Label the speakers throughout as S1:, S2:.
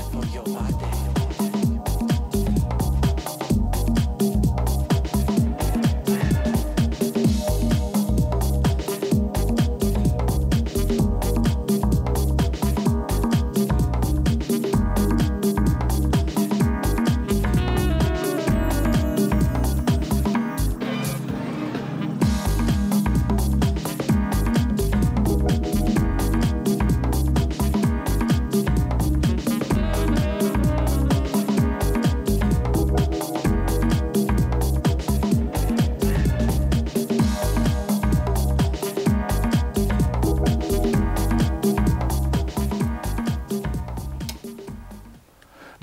S1: for your body.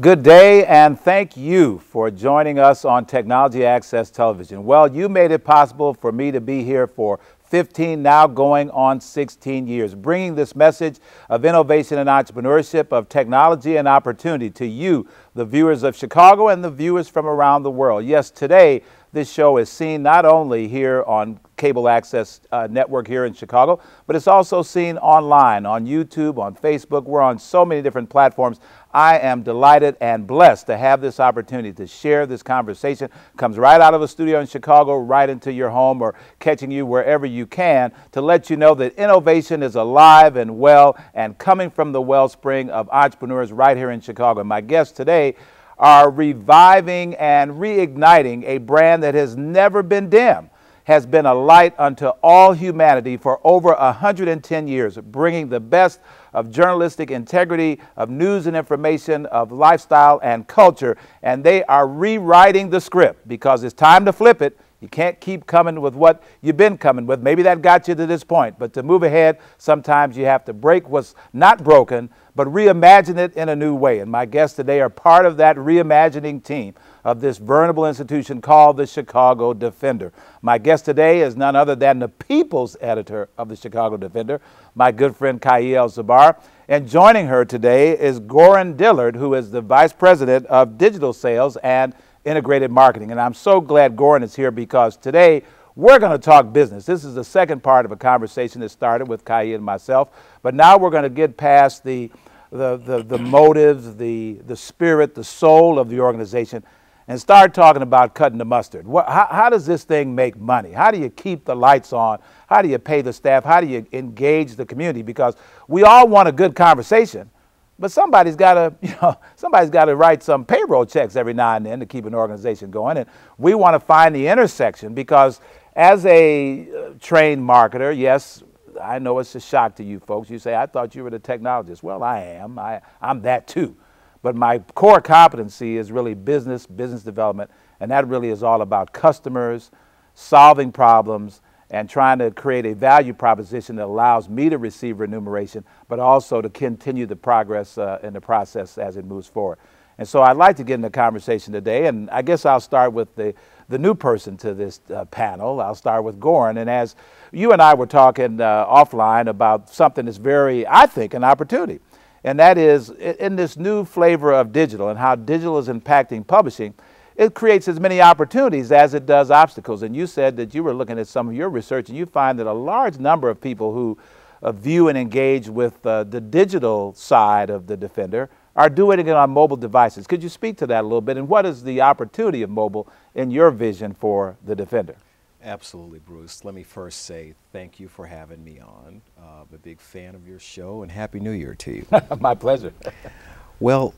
S1: Good day, and thank you for joining us on Technology Access Television. Well, you made it possible for me to be here for 15, now going on 16 years, bringing this message of innovation and entrepreneurship, of technology and opportunity to you, the viewers of Chicago and the viewers from around the world. Yes, today this show is seen not only here on cable access uh, network here in Chicago, but it's also seen online, on YouTube, on Facebook. We're on so many different platforms. I am delighted and blessed to have this opportunity to share this conversation. Comes right out of a studio in Chicago, right into your home or catching you wherever you can to let you know that innovation is alive and well and coming from the wellspring of entrepreneurs right here in Chicago. My guest today are reviving and reigniting a brand that has never been dim has been a light unto all humanity for over 110 years, bringing the best of journalistic integrity, of news and information, of lifestyle and culture. And they are rewriting the script because it's time to flip it. You can't keep coming with what you've been coming with. Maybe that got you to this point, but to move ahead, sometimes you have to break what's not broken, but reimagine it in a new way. And my guests today are part of that reimagining team of this venerable institution called the Chicago Defender. My guest today is none other than the people's editor of the Chicago Defender, my good friend Kai El-Zabar. And joining her today is Goren Dillard, who is the Vice President of Digital Sales and Integrated Marketing. And I'm so glad Goren is here because today we're going to talk business. This is the second part of a conversation that started with Kai and myself, but now we're going to get past the, the, the, the motives, the, the spirit, the soul of the organization and start talking about cutting the mustard. What, how, how, does this thing make money? How do you keep the lights on? How do you pay the staff? How do you engage the community? Because we all want a good conversation, but somebody's got to, you know, somebody's got to write some payroll checks every now and then to keep an organization going. And we want to find the intersection because as a uh, trained marketer, yes, I know it's a shock to you folks. You say, I thought you were the technologist. Well, I am. I, I'm that too. But my core competency is really business, business development, and that really is all about customers, solving problems, and trying to create a value proposition that allows me to receive remuneration, but also to continue the progress uh, in the process as it moves forward. And so I'd like to get in the conversation today, and I guess I'll start with the, the new person to this uh, panel. I'll start with Goren. And as you and I were talking uh, offline about something that's very, I think, an opportunity and that is in this new flavor of digital and how digital is impacting publishing, it creates as many opportunities as it does obstacles. And you said that you were looking at some of your research and you find that a large number of people who uh, view and engage with uh, the digital side of the Defender are doing it on mobile devices. Could you speak to that a little bit? And what is the opportunity of mobile in your vision for the Defender?
S2: Absolutely, Bruce. Let me first say thank you for having me on. Uh, I'm a big fan of your show, and Happy New Year to you.
S1: My pleasure.
S2: well,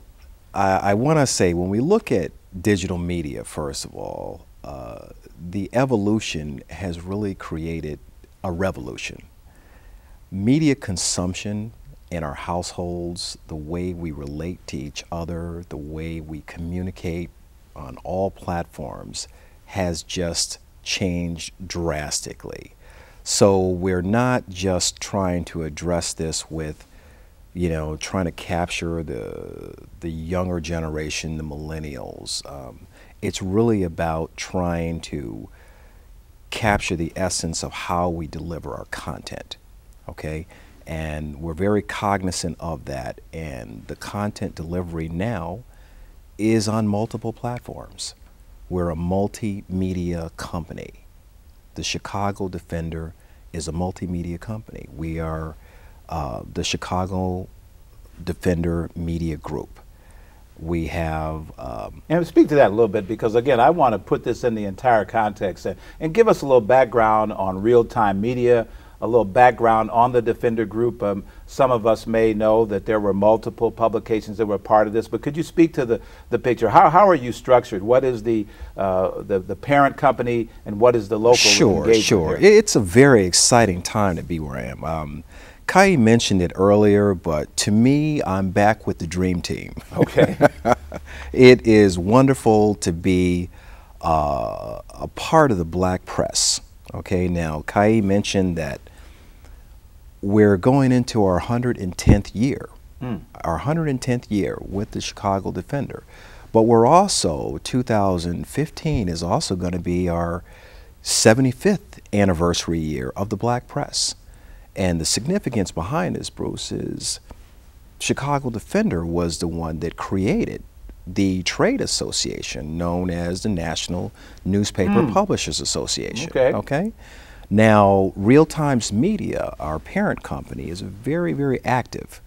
S2: I, I want to say when we look at digital media, first of all, uh, the evolution has really created a revolution. Media consumption in our households, the way we relate to each other, the way we communicate on all platforms has just changed drastically. So we're not just trying to address this with, you know, trying to capture the the younger generation, the millennials. Um, it's really about trying to capture the essence of how we deliver our content. Okay, and we're very cognizant of that. And the content delivery now is on multiple platforms. We're a multimedia company. The Chicago Defender is a multimedia company. We are uh, the Chicago Defender Media Group. We have. Um,
S1: and speak to that a little bit because, again, I want to put this in the entire context and, and give us a little background on real time media, a little background on the Defender Group. Um, some of us may know that there were multiple publications that were part of this, but could you speak to the, the picture? How, how are you structured? What is the, uh, the, the parent company and what is the local
S2: Sure, sure. Here? It's a very exciting time to be where I am. Um, Kai mentioned it earlier, but to me, I'm back with the dream team.
S1: Okay.
S2: it is wonderful to be uh, a part of the black press. Okay, now Kai mentioned that we're going into our 110th year, mm. our 110th year with the Chicago Defender. But we're also, 2015 is also going to be our 75th anniversary year of the black press. And the significance behind this, Bruce, is Chicago Defender was the one that created the trade association known as the National Newspaper mm. Publishers Association.
S1: Okay.
S2: okay? Now, Real Times Media, our parent company, is very, very active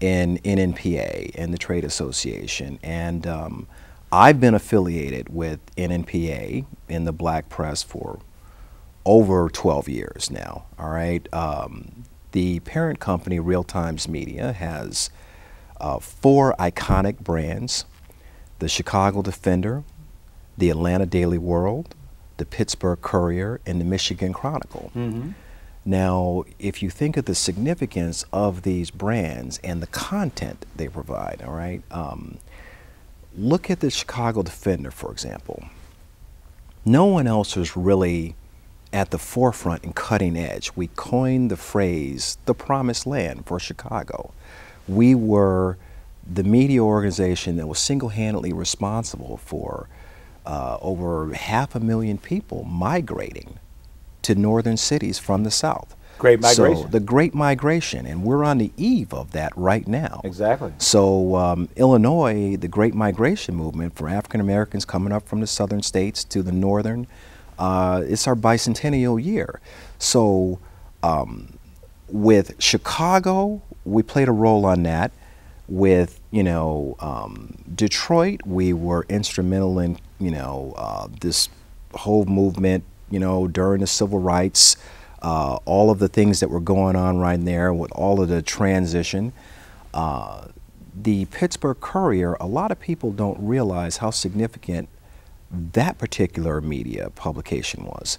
S2: in NNPA and the trade association. And um, I've been affiliated with NNPA in the black press for over 12 years now. All right. Um, the parent company, Real Times Media, has uh, four iconic brands the Chicago Defender, the Atlanta Daily World, the Pittsburgh Courier, and the Michigan Chronicle. Mm-hmm. Now, if you think of the significance of these brands and the content they provide, all right, um, look at the Chicago Defender, for example. No one else is really at the forefront and cutting edge. We coined the phrase the promised land for Chicago. We were the media organization that was single handedly responsible for uh, over half a million people migrating to northern cities from the south.
S1: Great migration.
S2: So the great migration, and we're on the eve of that right now.
S1: Exactly.
S2: So um, Illinois, the great migration movement for African Americans coming up from the southern states to the northern, uh, it's our bicentennial year. So um, with Chicago, we played a role on that. With you know um, Detroit, we were instrumental in you know uh, this whole movement. You know during the civil rights, uh, all of the things that were going on right there with all of the transition. Uh, the Pittsburgh Courier, a lot of people don't realize how significant that particular media publication was.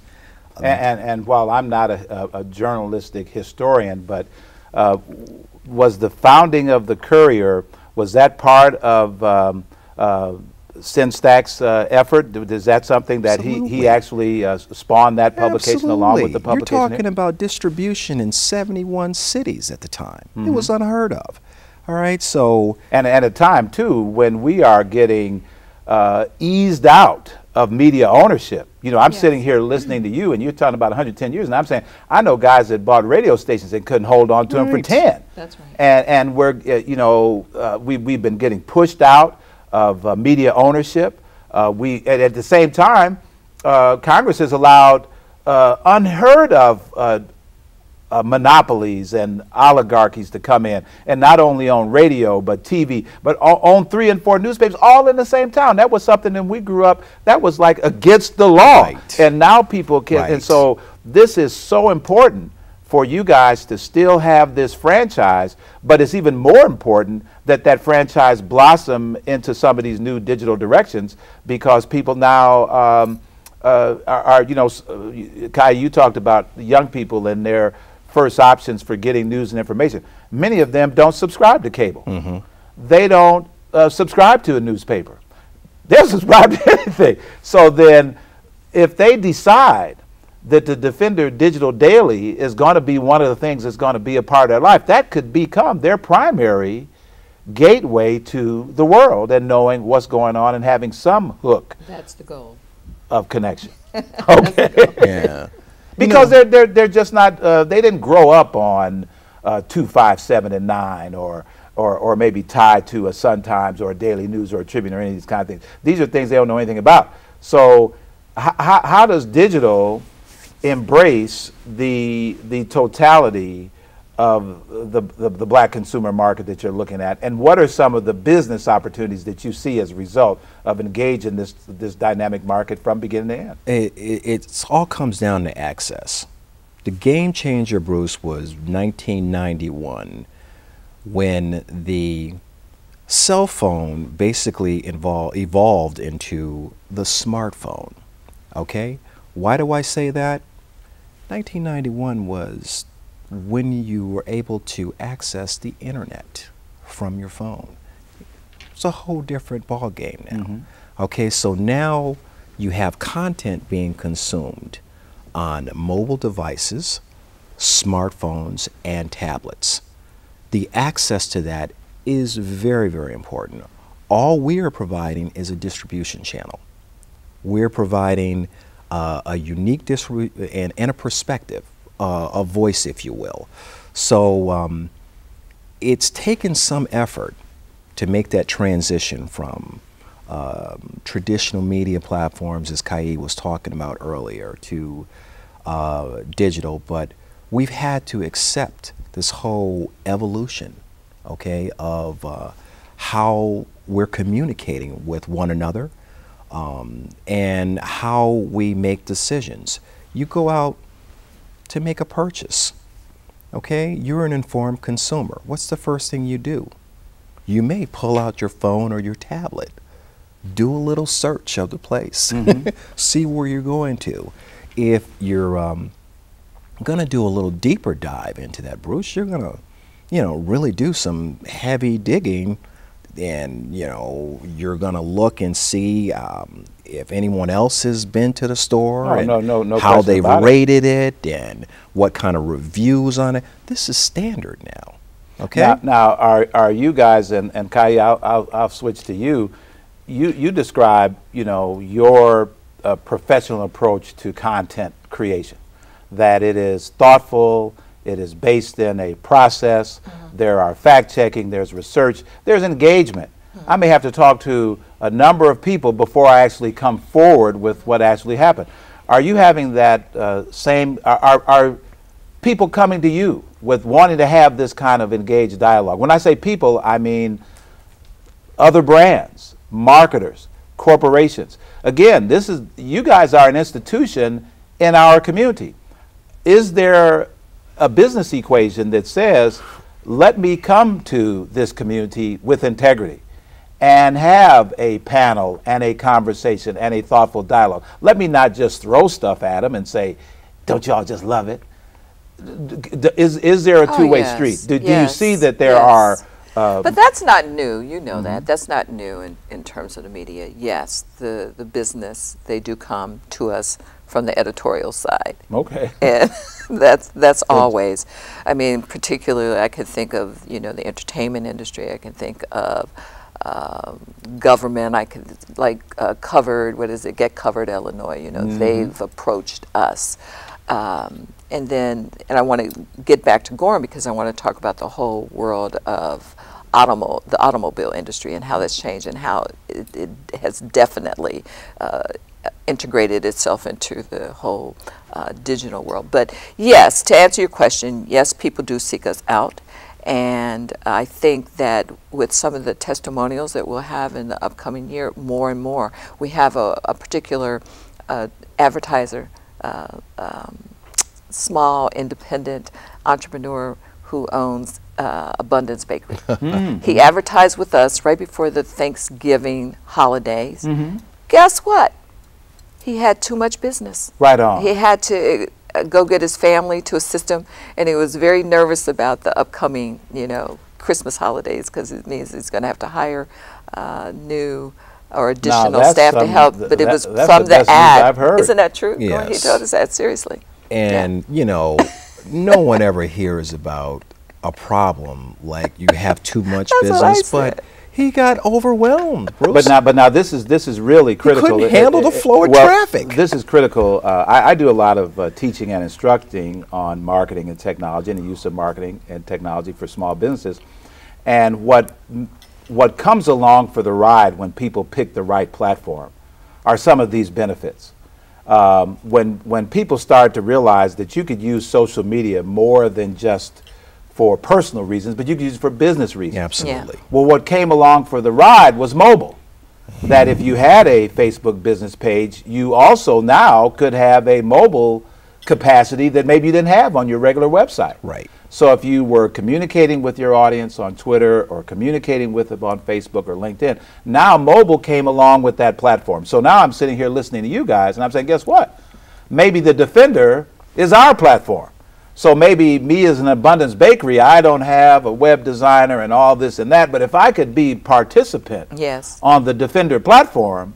S1: And, and, and while I'm not a, a, journalistic historian, but uh, was the founding of the Courier, was that part of um, uh, Sengstacke's uh, effort? Is that something that he, he actually uh, spawned that publication
S2: Absolutely.
S1: along with the publication?
S2: You're talking about distribution in 71 cities at the time. Mm -hmm. It was mm-hmm. unheard of. All right, so.
S1: And at a time, too, when we are getting uh, eased out of media ownership. You know, I'm yes. sitting here listening to you, and you're talking about 110 years, and I'm saying I know guys that bought radio stations and couldn't hold on to right. them for 10.
S3: That's right.
S1: And and we're uh, you know uh, we we've been getting pushed out of uh, media ownership. Uh, we at, at, the same time, uh, Congress has allowed uh, unheard of uh, monopolies and oligarchies to come in and not only on radio but TV, but on three and four newspapers all in the same town. That was something that we grew up, that was like against the law.
S2: Right.
S1: And now people can, right. and so this is so important for you guys to still have this franchise, but it's even more important that that franchise blossom into some of these new digital directions because people now um, uh, are, are, you know, uh, Kai, you talked about young people and their first options for getting news and information. Many of them don't subscribe to cable. Mm-hmm. They don't uh, subscribe to a newspaper. They'll subscribe to anything. So then, if they decide that the Defender Digital Daily is going to be one of the things that's going to be a part of their life, that could become their primary gateway to the world and knowing what's going on and having some hook.
S3: That's the goal.
S1: Of connection. okay.
S2: yeah
S1: because they're, they're, they're just not, uh, they didn't grow up on uh, 2, 5, 7, and 9 or, or, or maybe tied to a Sun Times or a Daily News or a Tribune or any of these kind of things. These are things they don't know anything about. So how, how does digital embrace the, the totality of the, the, the, black consumer market that you're looking at? And what are some of the business opportunities that you see as a result of engaging this, this dynamic market from beginning to end?
S2: It, it all comes down to access. The game changer, Bruce, was 1991 when the cell phone basically invol- evolved into the smartphone. Okay? Why do I say that? 1991 was when you were able to access the internet from your phone. It's a whole different ball game now. Mm-hmm. Okay, so now you have content being consumed on mobile devices, smartphones, and tablets. The access to that is very, very important. All we are providing is a distribution channel. We're providing uh, a unique distribution and, and, a perspective, uh, a voice, if you will. So um, it's taken some effort to make that transition from um, traditional media platforms, as Kai was talking about earlier, to uh, digital, but we've had to accept this whole evolution, okay, of uh, how we're communicating with one another um, and how we make decisions. You go out to make a purchase, okay? You're an informed consumer. What's the first thing you do? You may pull out your phone or your tablet, do a little search of the place, mm-hmm. see where you're going to. If you're um, going to do a little deeper dive into that, Bruce, you're going to, you know, really do some heavy digging and you know you're going to look and see um, if anyone else has been to the store
S1: oh,
S2: and
S1: no, no, no
S2: how they've rated
S1: it.
S2: it. and what kind of reviews on it. This is standard now. Okay.
S1: Now, now are, are you guys and and Kai, I'll, I'll, I'll, switch to you. You you describe you know your uh, professional approach to content creation, that it is thoughtful it is based in a process. Mm-hmm. There are fact checking, there's research, there's engagement. Mm-hmm. I may have to talk to a number of people before I actually come forward with what actually happened. Are you having that uh, same, are, are, are people coming to you with wanting to have this kind of engaged dialogue? When I say people, I mean other brands, marketers, corporations. Again, this is you guys are an institution in our community. Is there a business equation that says, let me come to this community with integrity and have a panel and a conversation and a thoughtful dialogue. Let me not just throw stuff at them and say, don't y'all just love it? Is, is there a two way oh, yes. street? Do, yes. do, you see that there yes.
S3: are? Uh, but that's not new. You know mm-hmm. that. That's not new in, in terms of the media. Yes, the, the business, they do come to us from the editorial side.
S1: Okay.
S3: And that's that's always. I mean, particularly, I could think of you know the entertainment industry. I can think of. Um, government, I could like uh, covered. What is it? Get covered, Illinois. You know, mm-hmm. they've approached us, um, and then and I want to get back to Goren because I want to talk about the whole world of automo- the automobile industry and how that's changed and how it, it has definitely uh, integrated itself into the whole uh, digital world. But yes, to answer your question, yes, people do seek us out. And I think that with some of the testimonials that we'll have in the upcoming year, more and more, we have a, a particular uh, advertiser, uh, um, small independent entrepreneur who owns uh, Abundance Bakery. Mm-hmm. He advertised with us right before the Thanksgiving holidays. Mm-hmm. Guess what? He had too much business.
S1: Right on.
S3: He had to uh, go get his family to assist him, and he was very nervous about the upcoming, you know, Christmas holidays because it means he's going to have to hire uh, new or additional staff to help. But it was from the,
S1: the
S3: ad.
S1: I've heard.
S3: Isn't that true?
S2: Yes.
S3: He told us that seriously.
S2: And yeah. you know, no one ever hears about a problem like you have too much business, but he got overwhelmed. Bruce.
S1: But now, but now this is this is really critical.
S2: He couldn't handle it, it, the flow of
S1: well,
S2: traffic.
S1: This is critical. Uh, I, I, do a lot of uh, teaching and instructing on marketing and technology and the use of marketing and technology for small businesses. And what what comes along for the ride when people pick the right platform are some of these benefits. Um, when when people start to realize that you could use social media more than just for personal reasons, but you can use it for business reasons.
S2: Absolutely.
S1: Well, what came along for the ride was mobile. That if you had a Facebook business page, you also now could have a mobile capacity that maybe you didn't have on your regular website.
S2: Right.
S1: So if you were communicating with your audience on Twitter or communicating with them on Facebook or LinkedIn, now mobile came along with that platform. So now I'm sitting here listening to you guys and I'm saying, guess what? Maybe the Defender is our platform. So maybe me as an Abundance Bakery, I don't have a web designer and all this and that, but if I could be participant
S3: Yes.
S1: on the Defender platform,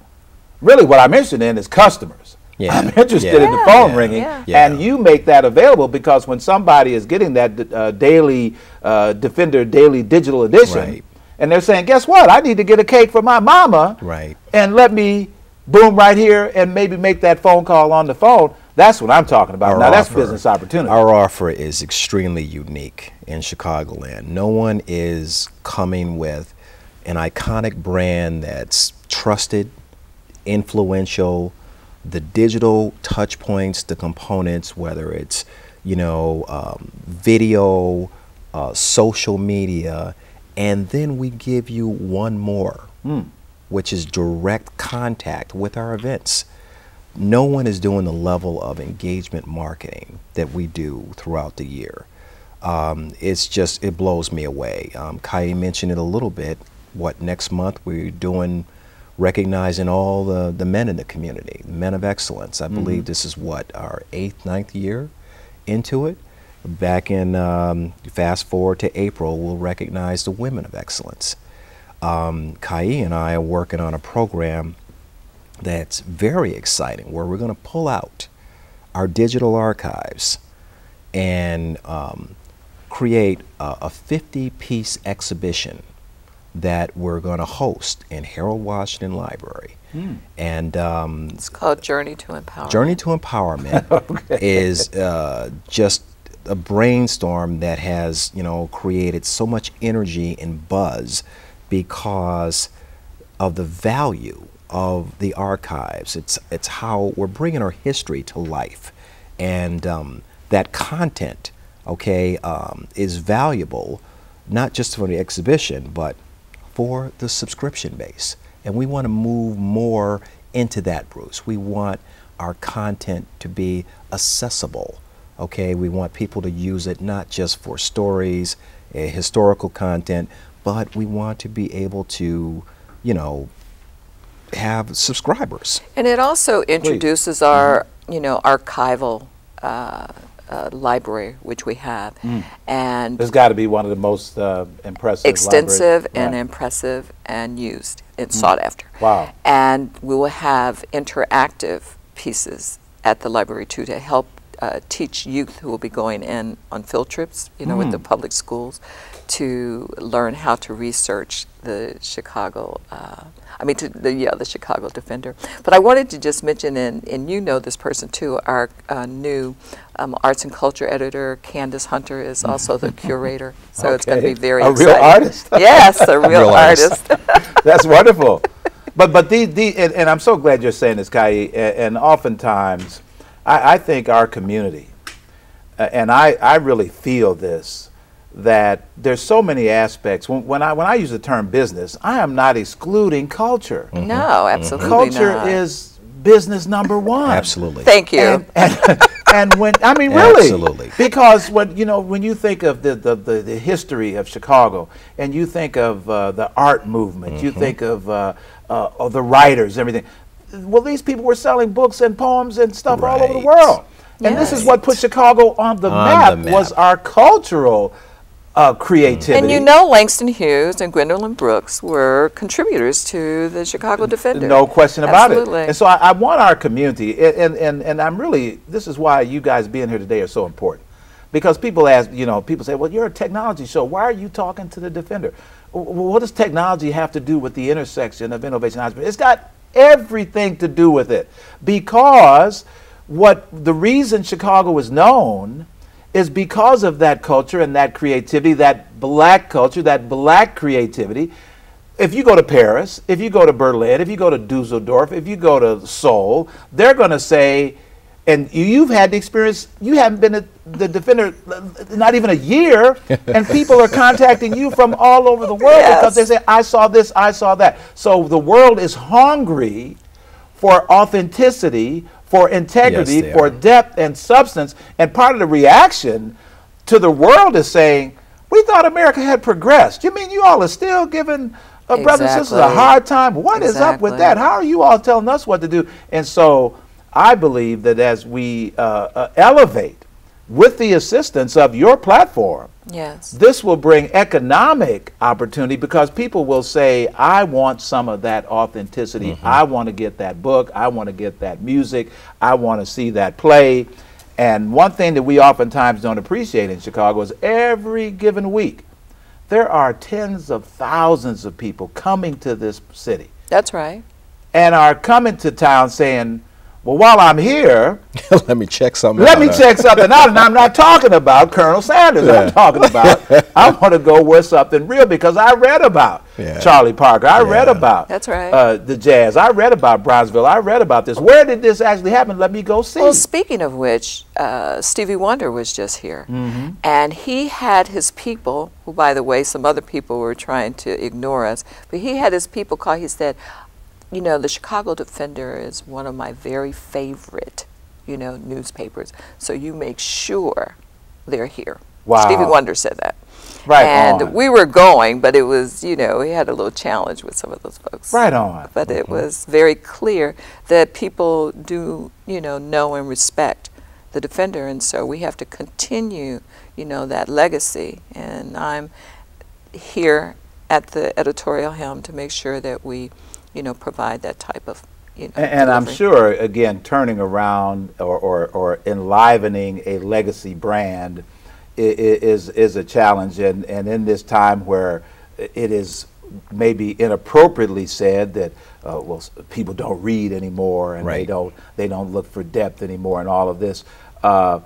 S1: really what I'm interested in is customers.
S2: Yeah.
S1: I'm interested
S2: Yeah.
S1: in the phone
S2: Yeah.
S1: ringing,
S3: Yeah.
S2: Yeah.
S1: and you make that available because when somebody is getting that uh, daily uh, Defender Daily Digital Edition,
S2: Right.
S1: and they're saying, "Guess what? I need to get a cake for my mama,"
S2: Right.
S1: and let me boom right here and maybe make that phone call on the phone. That's what I'm talking about.
S2: Our
S1: now that's business opportunity.
S2: Our offer is extremely unique in Chicagoland. No one is coming with an iconic brand that's trusted, influential, the digital touch points, the components, whether it's, you know, um, video, uh, social media, and then we give you one more, which is direct contact with our events no one is doing the level of engagement marketing that we do throughout the year. Um, it's just, it blows me away. Um, Kai mentioned it a little bit. What next month we're doing, recognizing all the, the men in the community, men of excellence. I believe this is what, our eighth, ninth year into it. Back in, um, fast forward to April, we'll recognize the women of excellence. Um, Kai and I are working on a program that's very exciting where we're going to pull out our digital archives and um, create a, a 50 piece exhibition that we're going to host in Harold Washington Library. And um,
S3: It's called Journey to Empowerment.
S2: Journey to Empowerment is uh, just a brainstorm that has, you know, created so much energy and buzz because of the value of the archives. It's it's how we're bringing our history to life, and um, that content, okay, um, is valuable, not just for the exhibition, but for the subscription base. And we want to move more into that, Bruce. We want our content to be accessible. Okay, we want people to use it not just for stories, uh, historical content, but we want to be able to, you know, have subscribers.
S3: And it also introduces our, you know, archival uh, uh, library, which we have, and
S1: There's got to be one of the most uh, impressive,
S3: extensive
S1: libraries.
S3: and
S1: Right.
S3: impressive and used and sought after.
S1: Wow.
S3: And we will have interactive pieces at the library too to help uh, teach youth who will be going in on field trips, you know, with the public schools, to learn how to research the Chicago. Uh, I mean, to the yeah, the Chicago Defender. But I wanted to just mention, and, and you know this person too, our uh, new um, arts and culture editor, Candace Hunter, is also the curator. So it's going to be very
S1: A real artist?
S3: yes, a real,
S2: Real artist.
S3: artist.
S1: That's wonderful. But but the, the and, and I'm so glad you're saying this, Kai. And, and oftentimes, I, I think our community, uh, and I, I really feel this, that there's so many aspects. When, when I when I use the term business, I am not excluding culture.
S3: no, absolutely
S1: Culture
S3: not.
S1: is business number one.
S2: Absolutely.
S3: Thank you.
S1: And, and, and when I mean really,
S2: Absolutely.
S1: because when you know when you think of the the, the, the history of Chicago, and you think of uh, the art movement, you
S2: Mm-hmm.
S1: think of uh, uh, of the writers, everything. Well, these people were selling books and poems and stuff all over the
S2: Right.
S1: world, and this is what put Chicago on the,
S2: On
S1: map,
S2: the
S1: Was our cultural uh, creativity.
S3: And you know, Langston Hughes and Gwendolyn Brooks were contributors to the Chicago Defender.
S1: No question about
S3: Absolutely.
S1: it. And so I, I want our community, and, and, and, and I'm really, this is why you guys being here today are so important. Because people ask, you know, people say, well, you're a technology show. Why are you talking to the Defender? W- w- What does technology have to do with the intersection of innovation and entrepreneurship? It's got everything to do with it. Because what the reason Chicago is known is because of that culture and that creativity, that black culture, that black creativity. If you go to Paris, if you go to Berlin, if you go to Dusseldorf, if you go to Seoul, they're going to say, and you've had the experience. You haven't been a, the defender not even a year, and people are contacting you from all over the world
S3: Yes.
S1: because they say, "I saw this, I saw that." So the world is hungry for authenticity, for integrity,
S2: Yes,
S1: for
S2: are.
S1: depth and substance. And part of the reaction to the world is saying, "We thought America had progressed. You mean you all are still giving?" Uh, brothers and sisters, a hard time. What is up with that? How are you all telling us what to do? And so I believe that as we uh, uh, elevate with the assistance of your platform,
S3: Yes.
S1: this will bring economic opportunity because people will say, I want some of that authenticity. I want to get that book. I want to get that music. I want to see that play. And one thing that we oftentimes don't appreciate in Chicago is every given week, there are tens of thousands of people coming to this city
S3: That's right.
S1: and are coming to town saying, well, while I'm here,
S2: Let me check something
S1: let
S2: out.
S1: me check something out. And I'm not talking about Colonel Sanders. I'm talking about, I want to go where something real because I read about
S2: Yeah.
S1: Charlie Parker. I read about
S3: That's right.
S1: uh, the jazz. I read about Bronzeville. I read about this. Where did this actually happen? Let me go see.
S3: Well, speaking of which, uh, Stevie Wonder was just here,
S1: Mm-hmm.
S3: and he had his people. Who, by the way, some other people were trying to ignore us, but he had his people call. He said, "You know, the Chicago Defender is one of my very favorite, you know, newspapers. So you make sure they're here."
S1: Wow.
S3: Stevie Wonder said that.
S1: Right
S3: and
S1: on.
S3: we were going, but it was, you know, we had a little challenge with some of those folks.
S1: Right on.
S3: But it mm-hmm. was very clear that people do, you know, know and respect the defender, and so we have to continue, you know, that legacy. And I'm here at the editorial helm to make sure that we, you know, provide that type of, you know.
S1: And, and I'm sure, again, turning around or, or, or enlivening a legacy brand i- i- is, is a challenge. And, and in this time where it is maybe inappropriately said that, uh, well, people don't read anymore and they, don't, they don't look for depth anymore and all of this. Uh,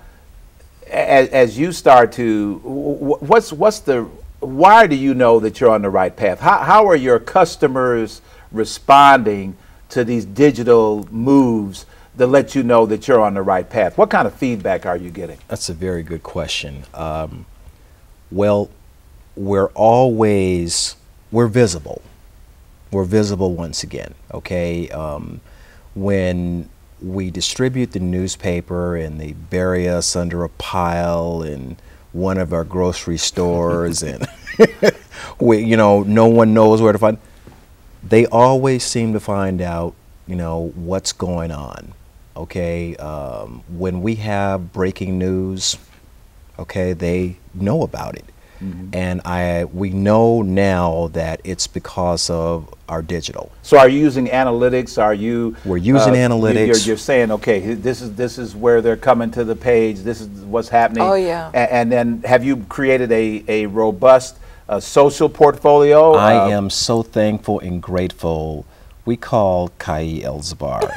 S1: as, as you start to, wh- wh- what's, what's the, why do you know that you're on the right path? How, how are your customers responding to these digital moves that let you know that you're on the right path? What kind of feedback are you getting?
S2: That's a very good question. Um, well, we're always we're visible. We're visible once again. Okay, um, when we distribute the newspaper and they bury us under a pile in one of our grocery stores, and we, you know, no one knows where to find. They always seem to find out, you know, what's going on. Okay, um, when we have breaking news, okay, they know about it. And I, we know now that it's because of our digital.
S1: So are you using analytics? Are you?
S2: We're using
S1: you- You're,
S2: analytics.
S1: you're saying, okay, this is this is where they're coming to the page. This is what's happening.
S3: Oh, yeah.
S1: A- And, then have you created a a robust uh, social portfolio?
S2: I
S1: Uh,
S2: am so thankful and grateful. We call Kai El-Zabar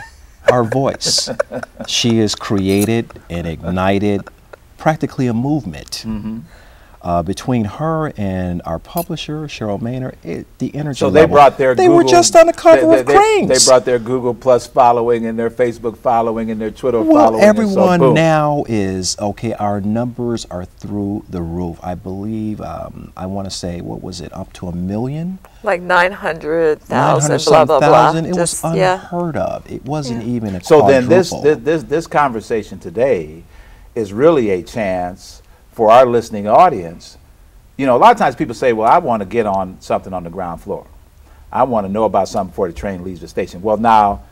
S2: our voice. She has created and ignited practically a movement.
S1: Mm-hmm.
S2: Uh, between her and our publisher, Cheryl Mainor, it, the energy
S1: So they
S2: level-
S1: brought their
S2: They
S1: Google,
S2: were just on the cover
S1: they,
S2: of
S1: they,
S2: Crain's.
S1: They brought their Google Plus following and their Facebook following and their Twitter
S2: Well,
S1: following. and so
S2: everyone
S1: boom.
S2: now is okay. Our numbers are through the roof. I believe. Um, I want to say, what was it? Up to a million.
S3: Like 900,000,
S2: 900
S3: blah, blah, blah.
S2: thousand. It
S3: Just-
S2: was
S3: yeah.
S2: unheard of. It wasn't
S3: Yeah.
S2: even a
S1: So then this, this this this conversation today is really a chance for our listening audience. You know, a lot of times people say, "Well, I want to get on something on the ground floor. I want to know about something before the train leaves the station." Well, now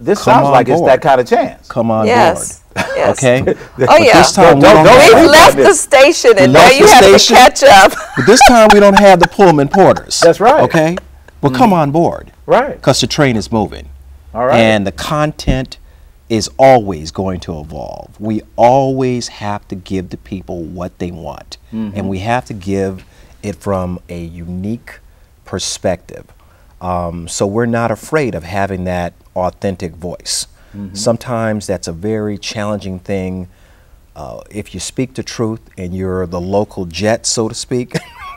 S1: this
S2: Come
S1: sounds
S2: on
S1: like it's that kind of chance.
S2: Come on
S3: Yes.
S2: board.
S3: Yes.
S2: Okay.
S3: Oh, yeah.
S2: This time we
S1: Don't-
S2: don't,
S1: don't-
S2: have,
S3: We've left the station, and now you have
S2: station.
S3: to catch up.
S2: but this time we don't have the Pullman porters.
S1: That's right.
S2: Okay. Well, come mm. on board
S1: Right.
S2: because the train is moving.
S1: All right.
S2: And the content is always going to evolve. We always have to give the people what they want.
S1: Mm-hmm.
S2: And we have to give it from a unique perspective. Um, so we're not afraid of having that authentic voice.
S1: Mm-hmm.
S2: Sometimes that's a very challenging thing. Uh, if you speak the truth and you're the local jet, so to speak,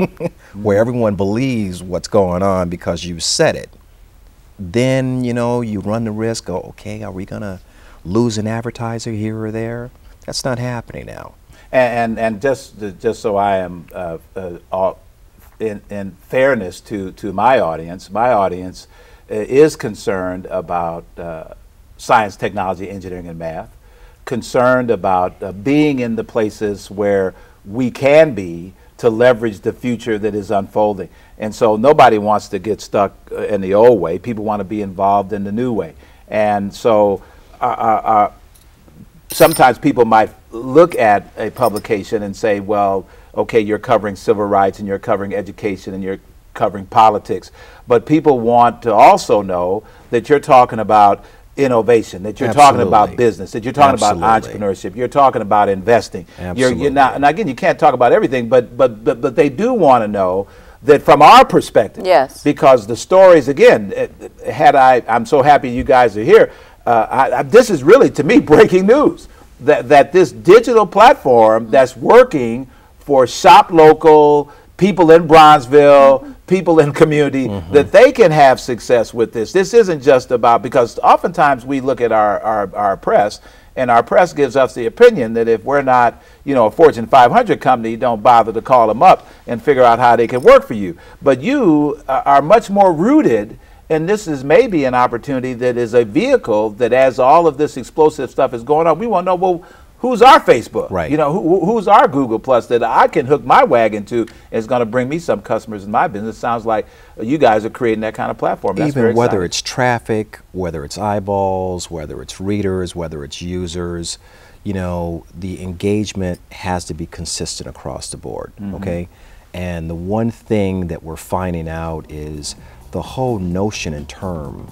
S2: where everyone believes what's going on because you said it, then you know you run the risk of okay, are we gonna lose an advertiser here or there. That's not happening now.
S1: And, and, and just, just so I am uh, uh, in, in fairness to, to my audience, my audience uh, is concerned about uh, science, technology, engineering, and math, concerned about uh, being in the places where we can be to leverage the future that is unfolding. And so nobody wants to get stuck uh, in the old way. People want to be involved in the new way. And so uh, uh, sometimes people might look at a publication and say, well, okay, you're covering civil rights and you're covering education and you're covering politics. But people want to also know that you're talking about innovation, that you're Absolutely. talking about business, that you're talking Absolutely. about entrepreneurship, you're talking about investing.
S2: Absolutely. You're, you're
S1: not, and again, you can't talk about everything, but, but, but, but they do want to know that from our perspective,
S3: yes,
S1: because the stories, again, had I, I'm so happy you guys are here. Uh, I, I, this is really, to me, breaking news that, that this digital platform that's working for shop local, people in Bronzeville, people in community, mm-hmm. that they can have success with this. This isn't just about, because oftentimes we look at our, our, our press and our press gives us the opinion that if we're not, you know, a Fortune 500 company, don't bother to call them up and figure out how they can work for you. But you are much more rooted and this is maybe an opportunity that is a vehicle that as all of this explosive stuff is going on, we want to know, well, who's our Facebook?
S2: Right.
S1: You know, who, who's our Google Plus that I can hook my wagon to is going to bring me some customers in my business. Sounds like you guys are creating that kind of platform.
S2: That's Even whether it's traffic, whether it's eyeballs, whether it's readers, whether it's users, you know, the engagement has to be consistent across the board, mm-hmm. okay? And the one thing that we're finding out is the whole notion and term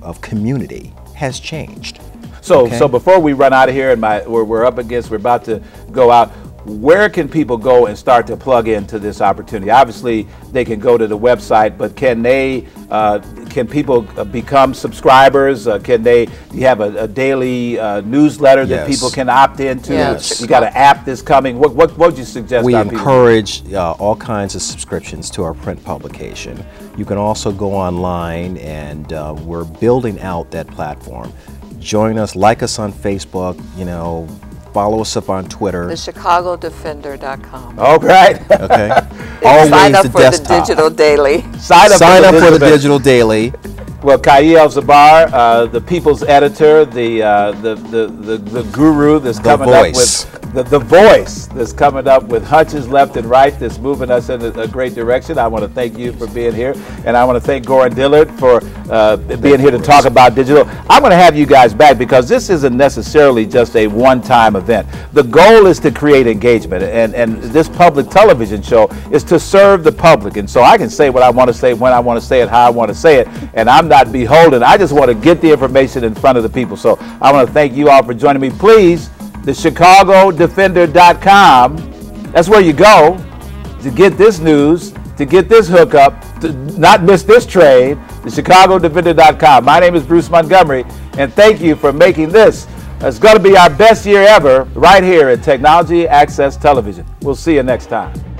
S2: of community has changed.
S1: So, okay. so before we run out of here, and my we're, we're up against, we're about to go out where can people go and start to plug into this opportunity? Obviously, they can go to the website, but can they? Uh, can people uh, become subscribers? Uh, can they? You have a, a daily uh, newsletter yes. that people can opt into.
S3: Yes.
S1: You got an app that's coming. What, what, what would you suggest?
S2: We encourage uh, all kinds of subscriptions to our print publication. You can also go online, and uh, we're building out that platform. Join us, like us on Facebook. You know Follow us up on Twitter.
S3: The ChicagoDefender.com.
S1: All right.
S2: Okay.
S3: Always sign up the for desktop. the Digital Daily.
S2: Sign up, sign for, up the for the Digital Daily.
S1: Well, Kai Zabar, uh, the People's Editor, the, uh, the, the, the, the guru that's
S2: the
S1: coming
S2: voice.
S1: up with the, the voice that's coming up with hunches left and right that's moving us in a, a great direction. I want to thank you for being here, and I want to thank Goren Dillard for uh, being here to talk about digital. I'm going to have you guys back because this isn't necessarily just a one-time event. The goal is to create engagement, and, and this public television show is to serve the public, and so I can say what I want to say when I want to say it, how I want to say it, and I'm not beholden. I just want to get the information in front of the people. So I want to thank you all for joining me. Please, the ChicagoDefender.com. That's where you go to get this news, to get this hookup, to not miss this trade. The ChicagoDefender.com. My name is Bruce Montgomery, and thank you for making this. It's going to be our best year ever right here at Technology Access Television. We'll see you next time.